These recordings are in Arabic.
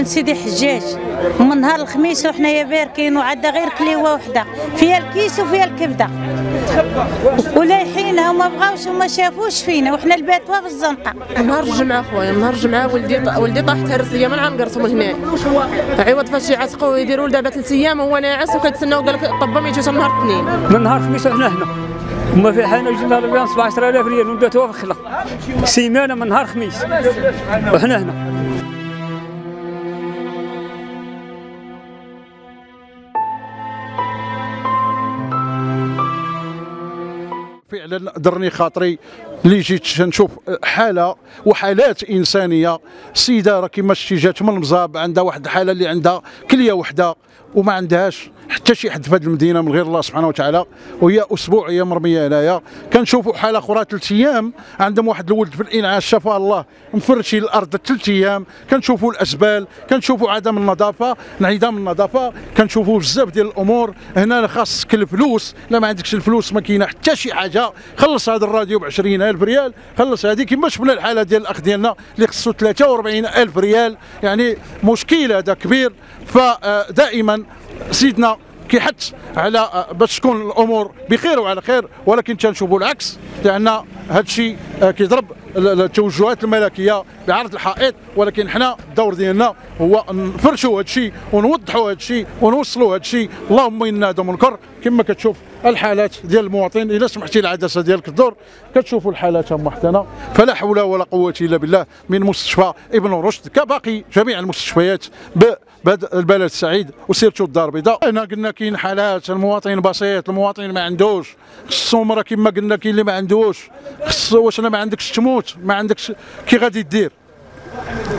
من سيدي حجاج. ومن نهار الخميس وحنايا باركين وعندها غير كليوة وحدة. فيها الكيس وفيها الكبدة. ولايحينها وما بغاوش وما شافوش فينا. وحنا الباتوا في الزنقة. نهار الجمعة خويا نهار الجمعة. ولدي ولدي طاح تهرس ليا من عام قرصهم هنا. عوض فاش يعتقوا يديروا دابا ثلاث أيام وهو ناعس وكيتسناو قال لك الطبا ما يجيوش نهار الاثنين من نهار الخميس وحنا هنا. وما في حنا جينا ربيان 17000 ريال وداتوها في الخلا سيمانة من نهار الخميس. وحنا هنا. فعلا درني خاطري اللي جيت نشوف حالة وحالات إنسانية. السيده راه كيما شتي جات من المزاب عندها واحد الحالة اللي عندها كلية وحدة. وما عندهاش حتى شي حد في هذه المدينة من غير الله سبحانه وتعالى. وهي أسبوع هي مرمية هنايا. كنشوفوا حالة أخرى ثلاث أيام. عندهم واحد الولد في الإنعاش شفاه الله مفرشي الأرض ثلاث أيام. كنشوفوا الأسبال كنشوفوا عدم النظافة انعدام النظافة. كنشوفوا بزاف ديال الأمور. هنا خاصك الفلوس. لا ما عندكش الفلوس ما كاينة حتى شي حاجة. خلص هذا الراديو ب 20000 ريال. خلص هذه كما شفنا الحالة ديال الأخ ديالنا اللي خصو 43000 ريال. يعني مشكل هذا كبير. فدائما سيدنا كيحث على باش تكون الأمور بخير وعلى خير ولكن تنشوفوا العكس لأن هذا الشيء كيضرب التوجهات الملكية بعرض الحائط ولكن حنا الدور ديالنا هو نفرشوا هذا الشيء ونوضحوا هذا الشيء ونوصلوا هذا الشيء. اللهم إنا هذا منكر. كما كتشوف الحالات ديال المواطن اذا سمحتي العدسة ديالك الدور كتشوفوا الحالات هما حدانا فلا حول ولا قوة إلا بالله. من مستشفى ابن رشد كباقي جميع المستشفيات بهذا البلد السعيد وسيرتوا الدار البيضاء. هنا قلنا كاين حالات المواطن بسيط المواطن ما عندوش. خصو مرة كما قلنا كاين اللي ما عندوش. خصو واش أنا ما عندكش تموت ما عندكش كي غادي دير.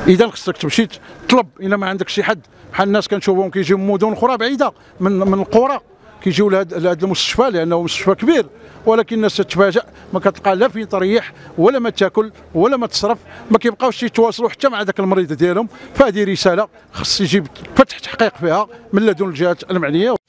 إذا خصك تمشي تطلب إلا ما عندك شي حد. بحال الناس كنشوفهم كيجيو من مدن أخرى بعيدة من من القرى. كيجيو لهذا المستشفى لأنه مستشفى كبير. ولكن الناس تتفاجأ ما كتلقى لا فين تريح ولا ما تاكل ولا ما تصرف ما كيبقاوش يتواصلوا حتى مع ذاك المريض ديالهم. فهذه رسالة خص يجيب فتح تحقيق فيها من لدن الجهات المعنية.